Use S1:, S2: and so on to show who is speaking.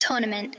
S1: Tournament.